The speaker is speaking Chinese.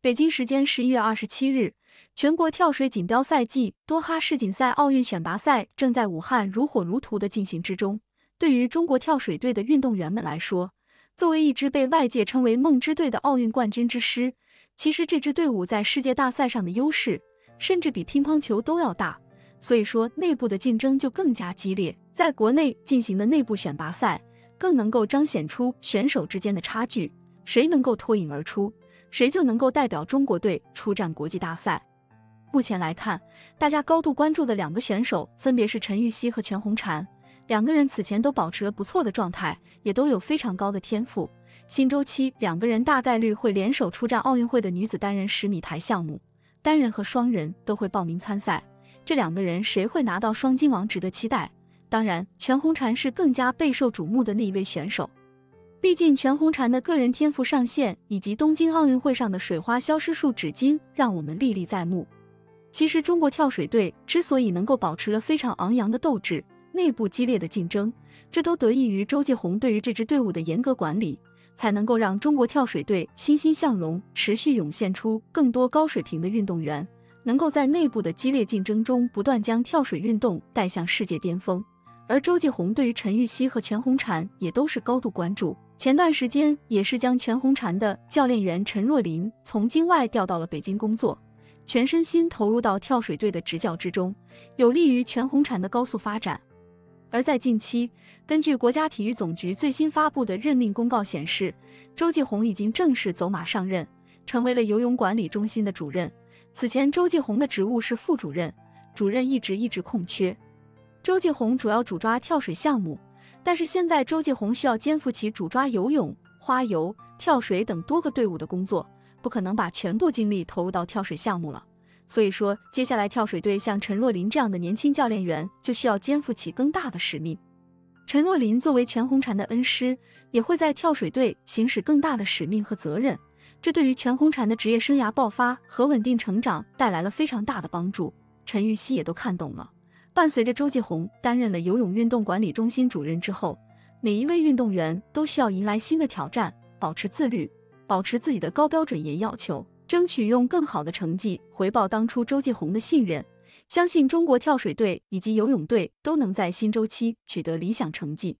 北京时间十一月二十七日，全国跳水锦标赛暨多哈世锦赛奥运选拔赛正在武汉如火如荼的进行之中。对于中国跳水队的运动员们来说，作为一支被外界称为“梦之队”的奥运冠军之师，其实这支队伍在世界大赛上的优势，甚至比乒乓球都要大。所以说，内部的竞争就更加激烈。在国内进行的内部选拔赛，更能够彰显出选手之间的差距，谁能够脱颖而出。谁就能够代表中国队出战国际大赛？目前来看，大家高度关注的两个选手分别是陈芋汐和全红婵，两个人此前都保持了不错的状态，也都有非常高的天赋。新周期两个人大概率会联手出战奥运会的女子单人十米台项目，单人和双人都会报名参赛。这两个人谁会拿到双金王，值得期待。当然，全红婵是更加备受瞩目的那一位选手。毕竟，全红婵的个人天赋上限，以及东京奥运会上的水花消失术纸巾，让我们历历在目。其实，中国跳水队之所以能够保持了非常昂扬的斗志，内部激烈的竞争，这都得益于周继红对于这支队伍的严格管理，才能够让中国跳水队欣欣向荣，持续涌现出更多高水平的运动员，能够在内部的激烈竞争中不断将跳水运动带向世界巅峰。而周继红对于陈芋汐和全红婵也都是高度关注。前段时间也是将全红婵的教练员陈若琳从京外调到了北京工作，全身心投入到跳水队的执教之中，有利于全红婵的高速发展。而在近期，根据国家体育总局最新发布的任命公告显示，周继红已经正式走马上任，成为了游泳管理中心的主任。此前，周继红的职务是副主任，主任一直一直空缺。周继红主要主抓跳水项目。但是现在，周继红需要肩负起主抓游泳、花游、跳水等多个队伍的工作，不可能把全部精力投入到跳水项目了。所以说，接下来跳水队像陈若琳这样的年轻教练员就需要肩负起更大的使命。陈若琳作为全红婵的恩师，也会在跳水队行使更大的使命和责任，这对于全红婵的职业生涯爆发和稳定成长带来了非常大的帮助。陈芋汐也都看懂了。伴随着周继红担任了游泳运动管理中心主任之后，每一位运动员都需要迎来新的挑战，保持自律，保持自己的高标准严要求，争取用更好的成绩回报当初周继红的信任。相信中国跳水队以及游泳队都能在新周期取得理想成绩。